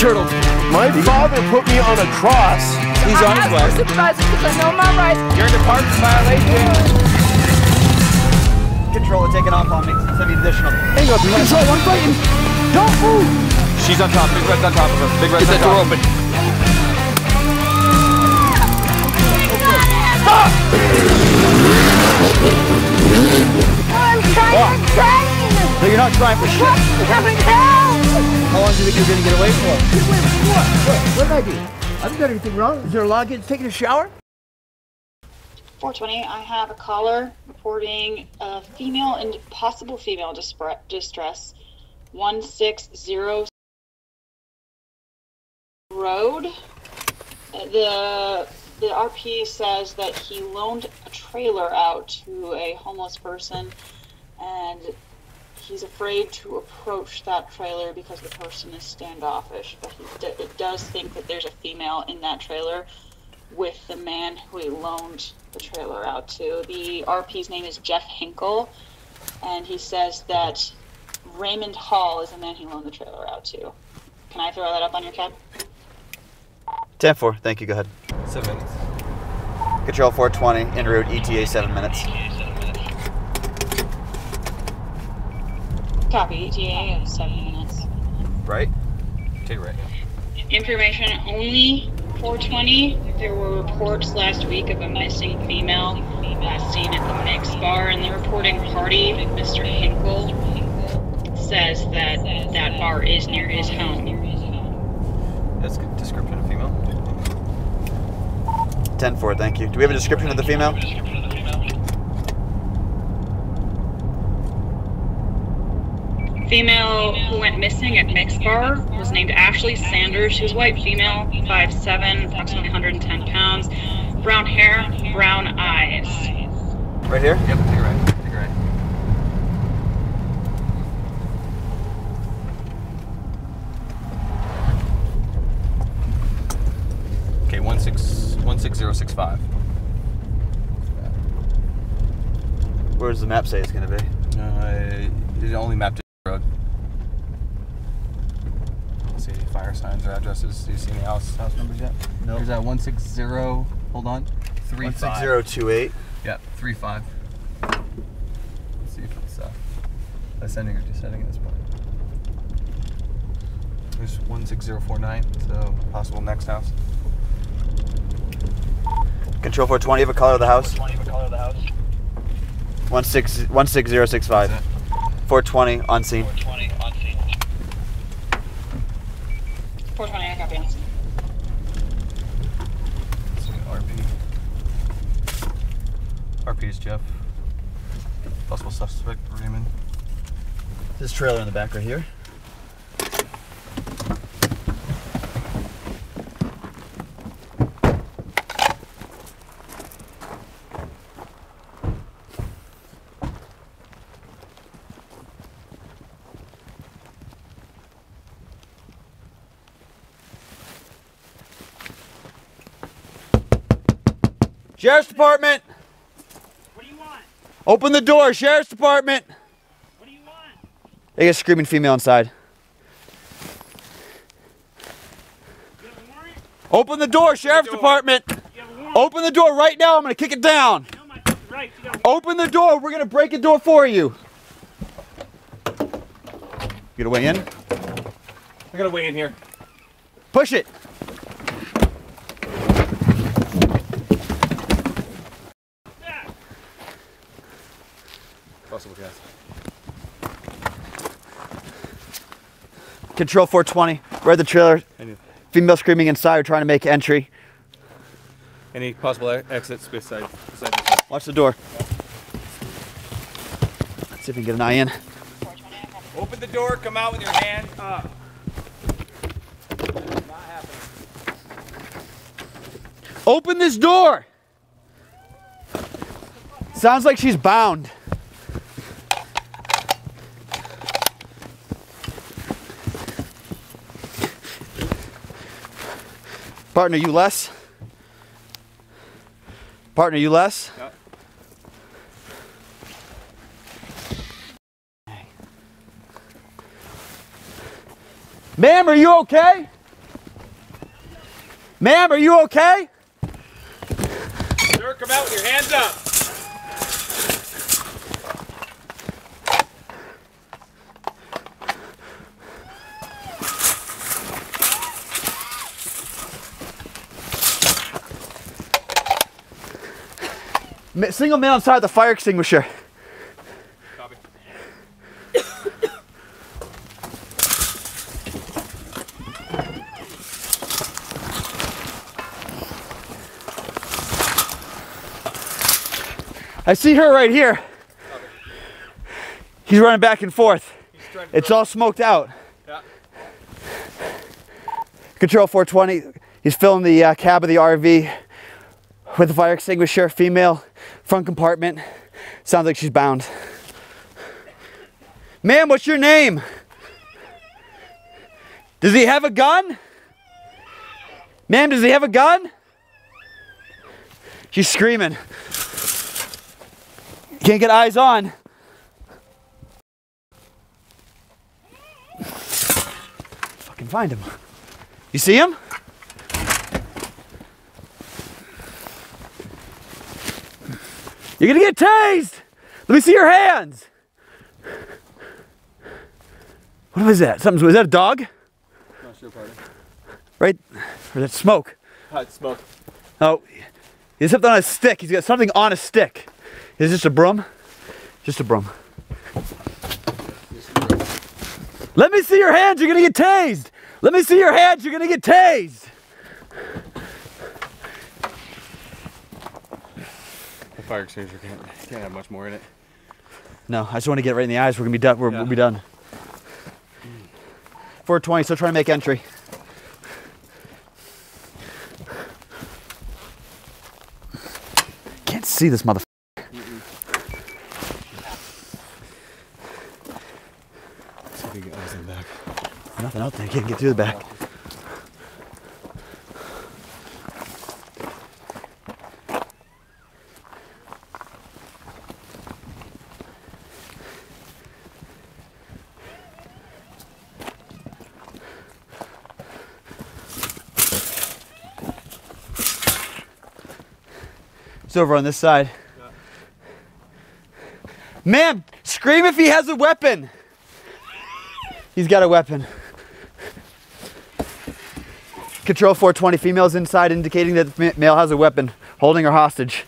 turtle. My father put me on a cross. He's on his way. Supervisor, because I know my rights. You're in a violation. Controller taking off on me. Send me additional. Hang on, control, I'm fighting. Don't move. She's on top. Big Red's on top of her. Big Red's Get that door open. I'm trying to train. No, you're not trying for shit. What's coming help? How long do you think you're gonna get away for? What did I do? I haven't done anything wrong. Is there a law against taking a shower? 420, I have a caller reporting a female and possible female distress. 160 Road. The the RP says that he loaned a trailer out to a homeless person, and he's afraid to approach that trailer because the person is standoffish. But he d- it does think that there's a female in that trailer with the man who he loaned the trailer out to. The RP's name is Jeff Hinkle, and he says that Raymond Hall is the man he loaned the trailer out to. Can I throw that up on your cab? 10 4. Thank you. Go ahead. Seven minutes. Control 420. En route. ETA 7 minutes. Copy. ETA of seven minutes. Right? Take it right. Information only 420. There were reports last week of a missing female last seen at the Mix Bar, and the reporting party, Mr. Hinkle, says that that bar is near his home. That's a good description of female. 10 4. Thank you. Do we have a description of the female? Female who went missing at Mix Bar was named Ashley Sanders. She was white female, 5'7, approximately 110 pounds, brown hair, brown eyes. Right here? Yep, take it right. Take right. Okay, one six one six zero six five. Where does the map say it's going to be? Uh, it only mapped the road. Let's see fire signs or addresses. Do you see any house house numbers yet? Nope. There's that one six zero. Hold on. Three five. 16028. Yep, three five. Let's see if it's uh, ascending or descending at this point. There's one six zero four nine. So possible next house. Control 420. Have a color of the house? 16 16065. That's it. 420 on scene. 420, I copy. Let's see, RP. RP is Jeff. Possible suspect Raymond. This trailer in the back right here. Sheriff's Department! What do you want? Open the door, Sheriff's Department! What do you want? They got a screaming female inside. You have a warrant? Open the door, Sheriff's Department! You have a warrant? Open the door right now, I'm gonna kick it down! I know my fucking rights. You got a Open the door, we're gonna break the door for you! Get away in. I gotta wait in here. Push it! Possible gas. Control 420. We're at the trailer. Female screaming inside, we're trying to make entry. any possible exits beside, beside this one? Watch the door. Let's see if we can get an eye in. Open the door, come out with your hand up. Open this door! Sounds like she's bound. Partner, you less? Partner, you less? Yep. Ma'am, are you okay? Ma'am, are you okay? Sir, come out with your hands up. Single male inside the fire extinguisher. Copy. I see her right here. He's running back and forth. It's all smoked out. Yeah. Control 420. He's filling the uh, cab of the RV with a fire extinguisher, female, front compartment. Sounds like she's bound. Ma'am, what's your name? Does he have a gun? Ma'am, does he have a gun? She's screaming. Can't get eyes on. Fucking find him. You see him? You're gonna get tased! Let me see your hands! What was that? Something was that a dog? Not sure, partner. Right? Or that smoke? Hot smoke. Oh, he's something on a stick. He's got something on a stick. Is this a broom? Just a broom. Let me see your hands. You're gonna get tased. Let me see your hands. You're gonna get tased. Fire extinguisher can't, can't have much more in it. No, I just want to get right in the eyes. We're gonna be done. We're, Yeah. We'll be done. 420. Still trying to make entry. Can't see this mother. See if we can get eyes in the back. Nothing out there. Can't get through the back. It's over on this side. Ma'am, scream if he has a weapon. He's got a weapon. Control 420, females inside indicating that the male has a weapon, holding her hostage.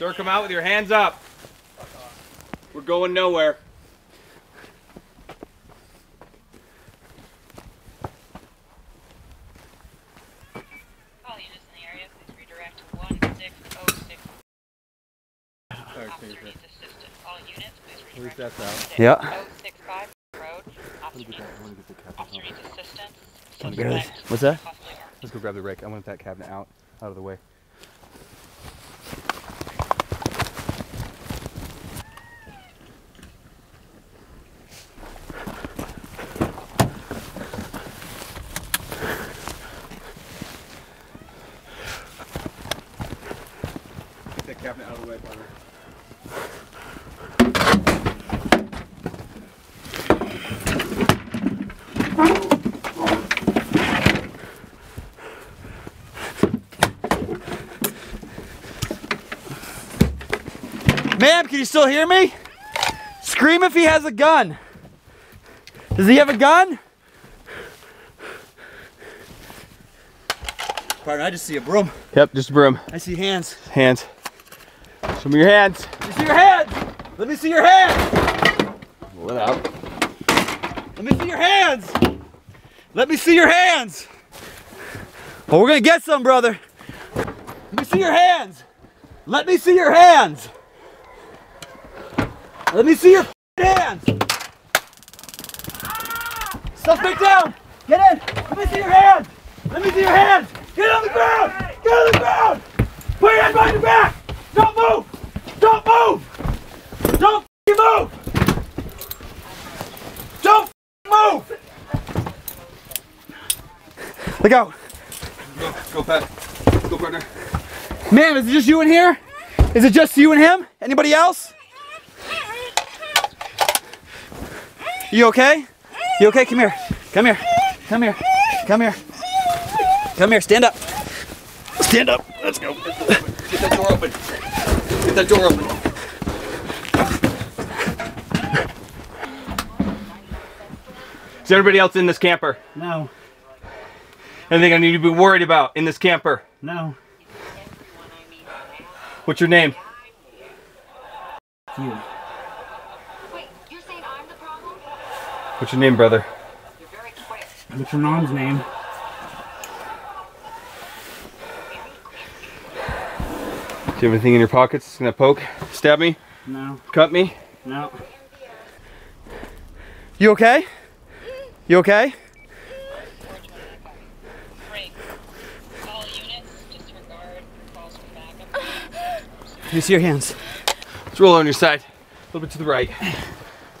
Sir, come out with your hands up. We're going nowhere. All units in the area, please redirect to 1606. Fire Officer extinguisher. needs assistance. All units, please At least redirect that's out. to Yeah. 065 Road. Officer Let me get needs, that, I want to get the cabinet officer out. Needs assistance. Barely. Suspect What's that? possibly armed. Let's go grab the rake. I want that cabinet out, out of the way. Ma'am, can you still hear me? Scream if he has a gun. Does he have a gun? Partner, I just see a broom. Yep, just a broom. I see hands. Hands. Show me your hands. Let me see your hands. Let me see your hands. Pull it out. Let me see your hands. Let me see your hands. Well, we're gonna get some, brother. Let me see your hands. Let me see your hands. Let me see your hands. Suspect down. Get in. Let me see your hands. Let me see your hands. Get on the ground. Get on the ground. Put your hands behind your back. Don't move. Don't move. Don't move. Don't move. Look out. Go, go, Pat. Go, partner. Ma'am, is it just you in here? Is it just you and him? Anybody else? You okay? You okay? Come here. Come here. Come here. Come here. Come here. Stand up. Stand up. Let's go. Get that door open. Get that door open. Is everybody else in this camper? No. Anything I need to be worried about in this camper? No. What's your name? You. Wait, you're saying I'm the problem? What's your name, brother? You're very quick. What's your mom's name? Do you have anything in your pockets that's gonna poke, stab me, No. cut me? No. You okay? You okay? Break. All units, disregard calls for backup. Let me see your hands. Let's roll on your side. A little bit to the right.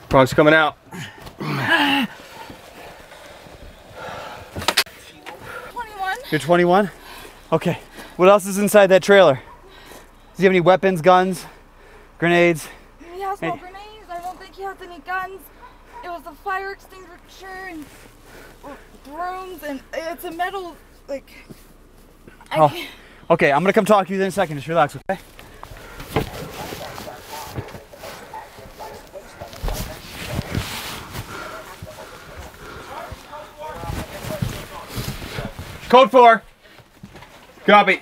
Prong's coming out. You're 21? Okay. What else is inside that trailer? Does he have any weapons, guns, grenades? He has no grenades. I don't think he has any guns. It was a fire extinguisher and brooms, and it's a metal like. I Oh. can't. Okay, I'm gonna come talk to you in a second. Just relax, okay? Code four. Copy.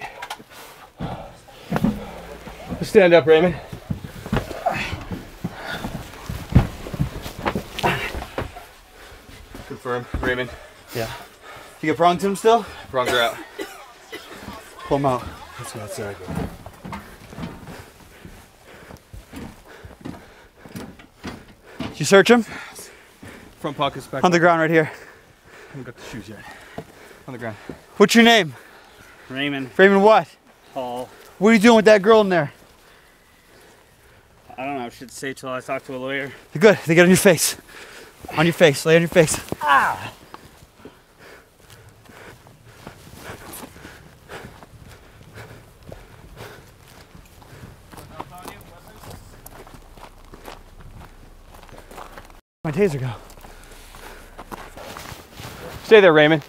Stand up, Raymond. Confirm, Raymond. Yeah. You got prongs to him still? Prongs are out. Pull him out. Let's go outside. Did you search him? Front pocket's back. On the ground right here. haven't got the shoes yet. On the ground. What's your name? Raymond Raymond what? Hall. What are you doing with that girl in there? I don't know. I should say till I talk to a lawyer. You're good. They get on your face. On your face. Lay on your face. Ah! My taser go. Stay there, Raymond.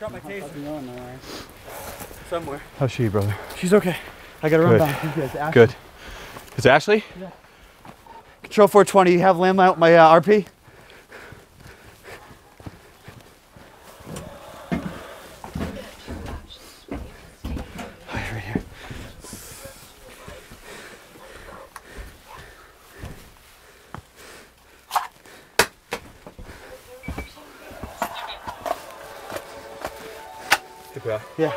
Drop my taser. going nowhere. Somewhere. How's she, brother? She's okay. I gotta run Good. back. You guys, Ashley. Good. Is Ashley? Control 420. You have landmine with my uh, RP? Hey, pal. Yeah.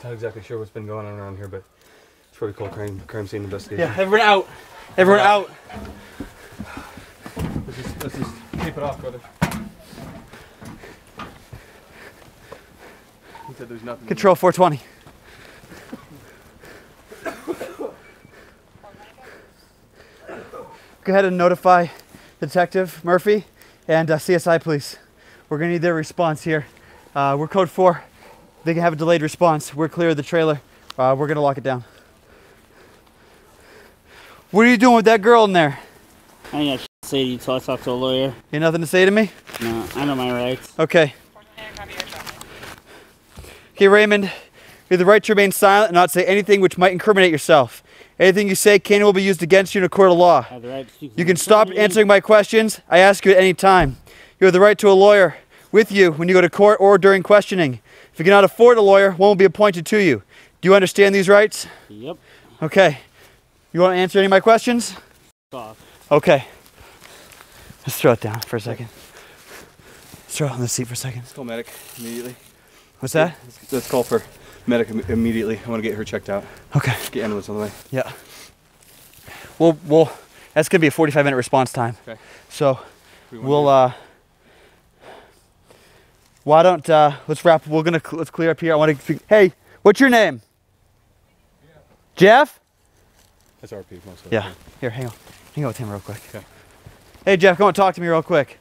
Not exactly sure what's been going on around here, but it's what we call crime crime scene investigation. Yeah. Everyone out. Everyone out. Let's just, let's just tape it off, brother. He said there's nothing. Control 420. Go ahead and notify Detective Murphy and uh, CSI Police. We're gonna need their response here. Uh, we're code four. They can have a delayed response. We're clear of the trailer. Uh, we're gonna lock it down. What are you doing with that girl in there? I ain't got shit to say to you till I talk to a lawyer. You nothing to say to me? No, I know my rights. Okay. And copy your shot. Okay, Raymond, you have the right to remain silent and not say anything which might incriminate yourself. Anything you say can and will be used against you in a court of law. I have the right to You can stop answering my questions. I ask you at any time. You have the right to a lawyer with you when you go to court or during questioning. If you cannot afford a lawyer, one will be appointed to you. Do you understand these rights? Yep. Okay. You want to answer any of my questions? Off. Okay. Let's throw it down for a second. Let's throw it on the seat for a second. Let's call medic immediately. What's that? Let's, let's call for medic im- immediately. I want to get her checked out. Okay. Get ambulance on the way. Yeah. We'll, we'll, that's going to be a 45 minute response time. Okay. So we we'll. uh, why don't, uh, let's wrap, we're going to, let's clear up here. I want to, hey, what's your name? Jeff? That's RP mostly. Yeah. Here, hang on. Hang on with him real quick. Okay. Hey, Jeff, come on, talk to me real quick.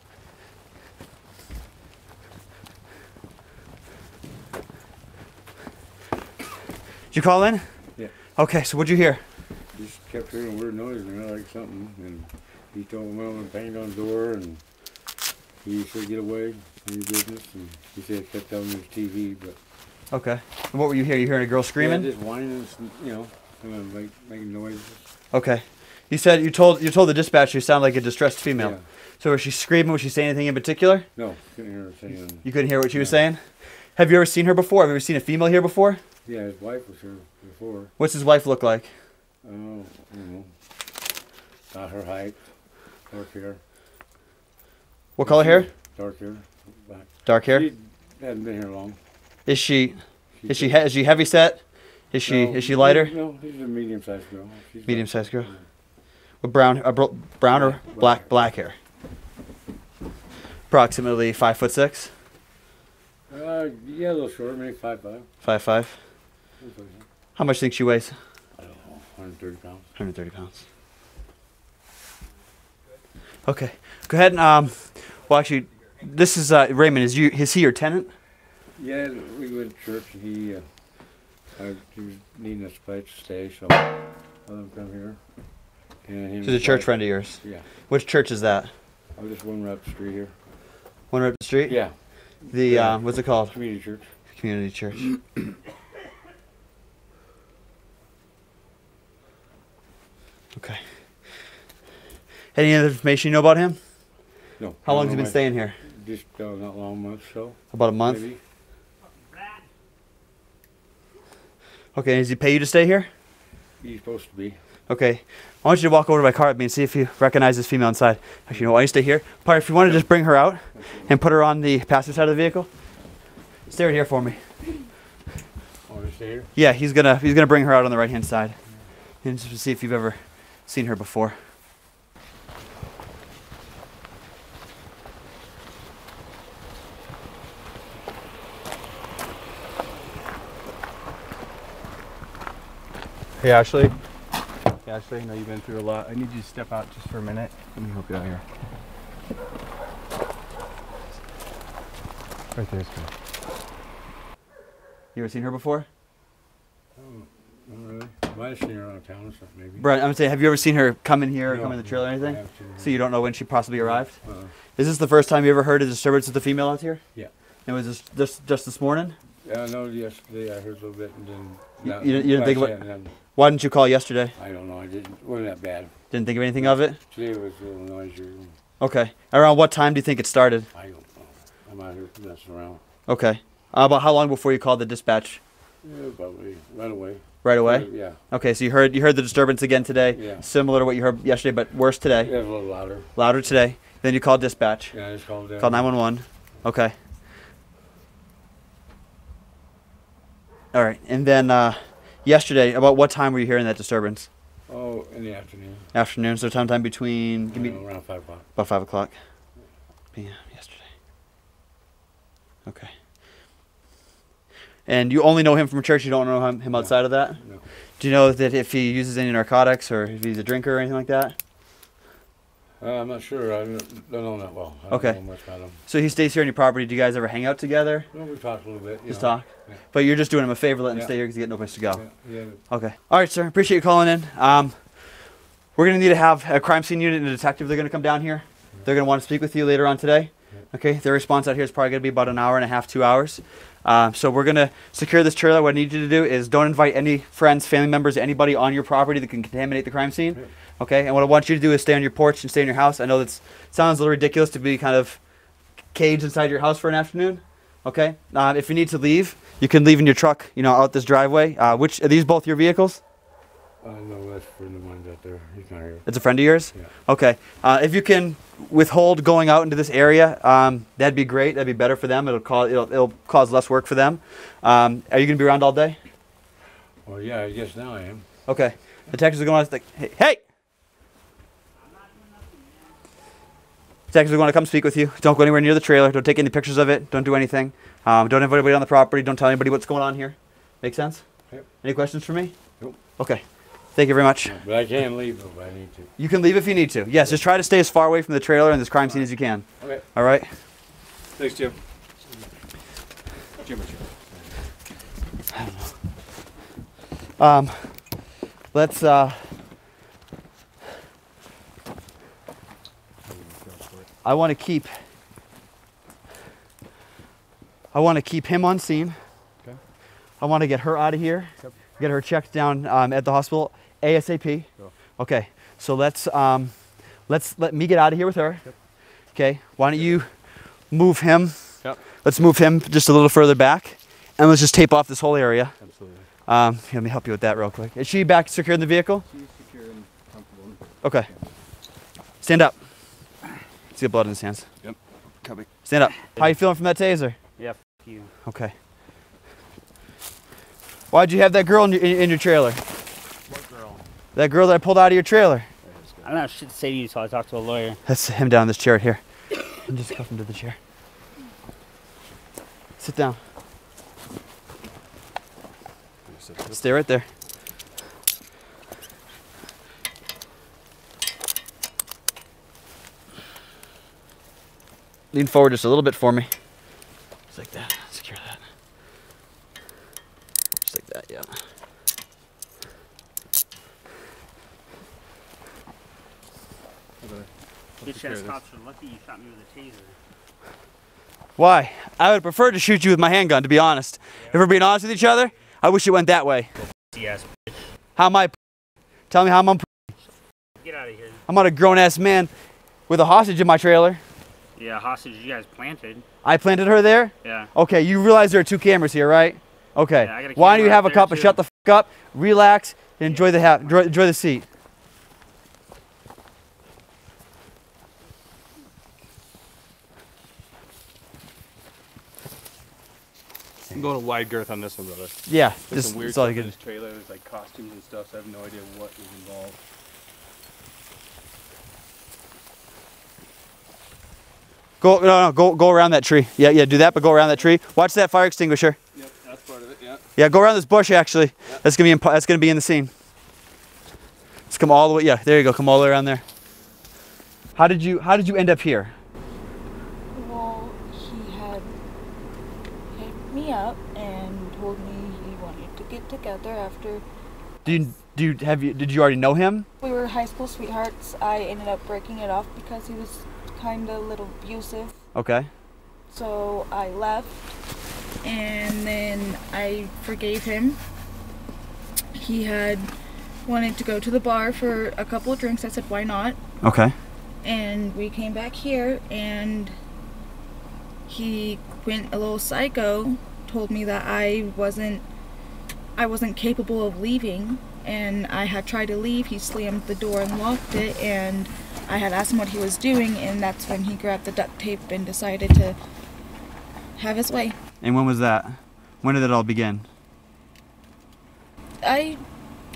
Did you call in? Yeah. Okay, so what'd you hear? Just kept hearing weird noises and like something, and he told me well, paint on the door, and He said get away from your business, and he said cut down his TV, but Okay. And what were you hearing? You hearing a girl screaming? yeah, just whining, and, you know, like making noises. Okay. You said you told you told the dispatcher you sound like a distressed female. Yeah. So was she screaming? Was she saying anything in particular? No, couldn't hear her saying. You couldn't hear what she was saying. Have you ever seen her before? Have you ever seen a female here before? Yeah, his wife was here before. What's his wife look like? Oh, I don't know. Not her height, dark hair. What color hair? Dark hair. Black. Dark hair. She hadn't been here long. Is she? Is she? Is she heavy set? Is she? No, Is she lighter? No, she's a medium-sized girl. She's Medium sized girl. With brown, uh, bro- brown or black, black hair. Approximately five foot six, Uh, yeah, a little short, maybe five five. five five. How much do you think she weighs? I don't know, 130 pounds. 130 pounds. Okay, go ahead and um. Well, actually, this is uh, Raymond. Is you? Is he your tenant? Yeah, we went to church and he, uh, I, he was needing a place to stay, so I let him come here. And She's a church wife- friend of yours. Yeah. Which church is that? Was just one right up the street here. One right up the street. Yeah. The Yeah. uh, what's it called? Community church. Community church. okay. Any other information you know about him? No. How long has he been staying here? Just uh, not long, month so. About a month. Maybe. Okay. Does he pay you to stay here? He's supposed to be. Okay. I want you to walk over to my car with me and see if you recognize this female inside. Actually, you know, why you stay here? Part, if you want to just bring her out and put her on the passenger side of the vehicle, stay right here for me. Want to stay here? Yeah, he's gonna he's gonna bring her out on the right hand side, and just to see if you've ever seen her before. Hey Ashley. Hey Ashley, I know you've been through a lot. I need you to step out just for a minute. Let me help you out here. Right there's good. You ever seen her before? Oh, not really. Might have seen her around town or something, maybe. Brett, I'm gonna say, have you ever seen her come in here or No, come in the trailer or I anything? haven't seen her. So you don't know when she possibly arrived? Uh-uh. Is this the first time you ever heard a disturbance with the female out here? Yeah. And was this just just this morning? Yeah, I know yesterday I heard a little bit and then. You- you didn't- you didn't think about- night Why didn't you call yesterday? I don't know, I didn't, wasn't that bad. Didn't think of anything of it? Today was a little noisier. Okay. Around what time do you think it started? I don't know. I'm out here messing around. Okay. Uh, about how long before you called the dispatch? Yeah, probably right away. Right away? Yeah. Okay, so you heard you heard the disturbance again today. Yeah. Similar to what you heard yesterday, but worse today. Yeah, it was a little louder. Louder today. Then you called dispatch. Yeah, I just called down. Called 911. Okay. All right. And then uh, yesterday, about what time were you hearing that disturbance? Oh, in the afternoon. Afternoon. So sometime between give me around five o'clock. about five o'clock. p.m. yesterday. Okay. And you only know him from church. You don't know him, him outside of that. No. Do you know that if he uses any narcotics or if he's a drinker or anything like that? Uh, I'm not sure. I don't, know that well. I Okay. don't know much about him. So he stays here on your property. Do you guys ever hang out together? Well, we talk a little bit. Just know. talk. Yeah. But you're just doing him a favor, letting him stay here because he got no place to go. Yeah, yeah. Okay. All right, sir. Appreciate you calling in. Um, we're gonna need to have a crime scene unit and a detective. They're gonna come down here. They're gonna want to speak with you later on today. Okay. Their response out here is probably gonna be about an hour and a half, two hours. Um, so we're gonna secure this trailer. What I need you to do is don't invite any friends, family members, anybody on your property that can contaminate the crime scene. Okay. And what I want you to do is stay on your porch and stay in your house. I know that sounds a little ridiculous to be kind of caged inside your house for an afternoon. Okay. Uh, if you need to leave, you can leave in your truck. You know, out this driveway. Uh, which are these both your vehicles? I know that's a friend of mine out there. He's not here. It's a friend of yours? Yeah. Okay. Uh, if you can withhold going out into this area, um, that'd be great. That'd be better for them. It'll cause it'll, it'll cause less work for them. Um, are you gonna be around all day? Well, yeah, I guess now I am. Okay. The detectives are going to like, hey, hey! Detectives are going to come speak with you. Don't go anywhere near the trailer. Don't take any pictures of it. Don't do anything. Um, don't invite anybody on the property. Don't tell anybody what's going on here. Make sense? Yep. Any questions for me? Nope. Okay. Thank you very much. But I can't leave though if I need to. You can leave if you need to. Yes, just try to stay as far away from the trailer and this crime scene as you can. Okay. All right. Thanks, Jim. Jim, Um, let's uh. I want to keep I want to keep him on scene. Okay. I want to get her out of here. Yep. Get her checked down um, at the hospital ASAP. Go. Okay. So let's um, let's let me get out of here with her. Yep. Okay. Why don't you move him? Yep. Let's move him just a little further back, and let's just tape off this whole area. Absolutely. Um, here, let me help you with that real quick. Is she back secure in the vehicle? She's secure and comfortable. Okay. Stand up. See the blood in his hands. Yep. Copy. Stand up. How you feeling from that taser? Yeah, you. Okay. Why'd you have that girl in your, in your trailer? That girl that I pulled out of your trailer. I don't have shit to say to you until I talk to a lawyer. That's him down in this chair right here. And just cuff him to the chair. Sit down. Stay right there. Lean forward just a little bit for me. Just like that. Secure that. Just like that, yeah. Ass cops are lucky you shot me with a taser. Why? I would prefer to shoot you with my handgun, to be honest. If we're being honest with each other, I wish it went that way. Yes. How am I? Tell me how I'm. Get out of here. I'm not a grown ass man with a hostage in my trailer. Yeah, hostage you guys planted. I planted her there? Yeah. Okay, you realize there are two cameras here, right? Okay. Yeah, I got a Why don't you have a cup of shut the f up, relax, and enjoy the ha- enjoy the seat. I'm going wide girth on this one, brother. Yeah, There's just some weird that's all stuff you can. this trailer. There's like costumes and stuff, so I have no idea what is involved. Go no no go go around that tree. Yeah yeah do that, but go around that tree. Watch that fire extinguisher. Yep, that's part of it. Yeah. Yeah, go around this bush actually. That's gonna be in, that's gonna be in the scene. Let's come all the way. Yeah, there you go. Come all the way around there. How did you How did you end up here? Well, he had hit me up and told me he wanted to get after Do you do you have you Did you already know him? we were high school sweethearts. I ended up breaking it off because he was kind of a little abusive. Okay. So I left and then I forgave him. He had wanted to go to the bar for a couple of drinks. I said, why not? Okay. And we came back here and he went a little psycho, told me that I wasn't I wasn't capable of leaving and I had tried to leave. He slammed the door and locked it and I had asked him what he was doing and that's when he grabbed the duct tape and decided to have his way. And when was that? When did it all begin? I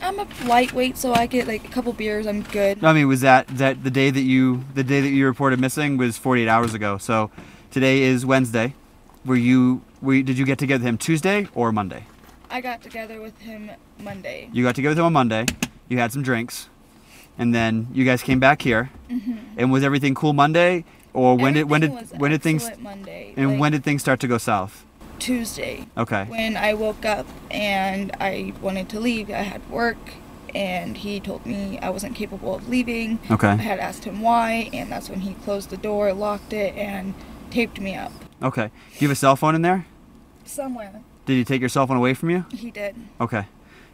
I'm a lightweight so I get like a couple beers, I'm good. I mean, was that that the day that you the day that you reported missing was 48 hours ago. So today is Wednesday. Were you were you, did you get together with him Tuesday or Monday? I got together with him Monday. You got together with him on Monday. You had some drinks, and then you guys came back here. Mm-hmm. And was everything cool Monday, or when did when did when did things Monday. and like when did things start to go south? Tuesday. Okay. When I woke up and I wanted to leave, I had work and he told me I wasn't capable of leaving. Okay. I had asked him why and that's when he closed the door, locked it and taped me up. Okay. Do you have a cell phone in there? Somewhere. Did he take your cell phone away from you? He did. Okay.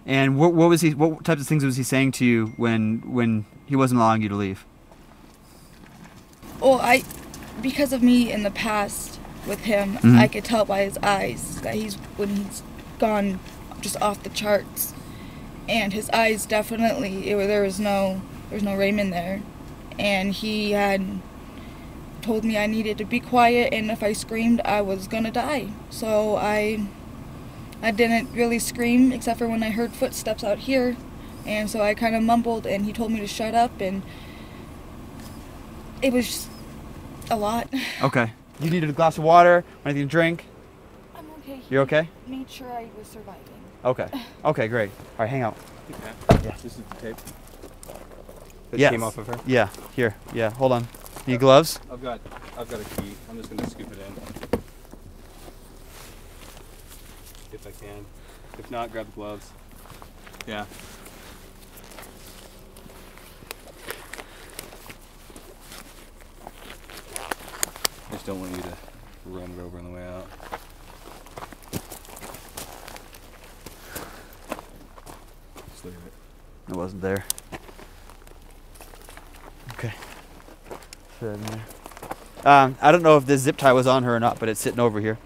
And what, what was he? What types of things was he saying to you when when he wasn't allowing you to leave? Well, I because of me in the past with him, Mhm. I could tell by his eyes that he's when he's gone just off the charts. And his eyes definitely it, there was no there was no Raymond there. And he had told me I needed to be quiet and if I screamed I was going to die. So I I didn't really scream except for when I heard footsteps out here. And so I kind of mumbled and he told me to shut up and it was just a lot. Okay. You needed a glass of water, anything to drink? I'm okay. You're okay? He made sure I was surviving. Okay. Okay, great. All right, hang out. Yeah. This is the tape. That Yes. came off of her. Yeah. Here. Yeah. Hold on. Need gloves? I've got, I've got a key. I'm just gonna scoop it in. if I can. If not, grab the gloves. Yeah. I just don't want you to run it over on the way out. Just leave it. It wasn't there. Okay. Um, I don't know if this zip tie was on her or not, but it's sitting over here.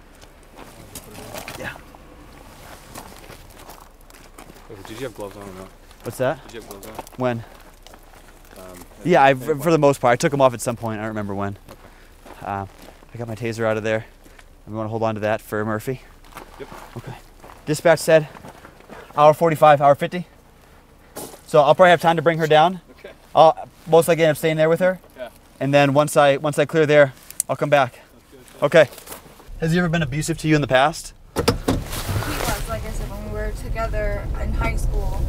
Did you have gloves on or not? What's that? Did you have gloves on? When? Um, Yeah, I, for the most part, I took them off at some point. I don't remember when. Um, I got my taser out of there. We want to hold on to that for Murphy. Yep. Okay. Dispatch said hour 45, hour 50. So I'll probably have time to bring her down. Okay. I'll most likely end up staying there with her. Yeah. And then once I once I clear there, I'll come back. Okay. Has he ever been abusive to you in the past? He was, like I said, when we were together in high school,